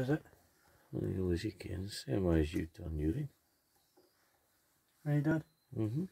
Is it? Well, as you can, same way as you done urine. Are you done? Mm-hmm.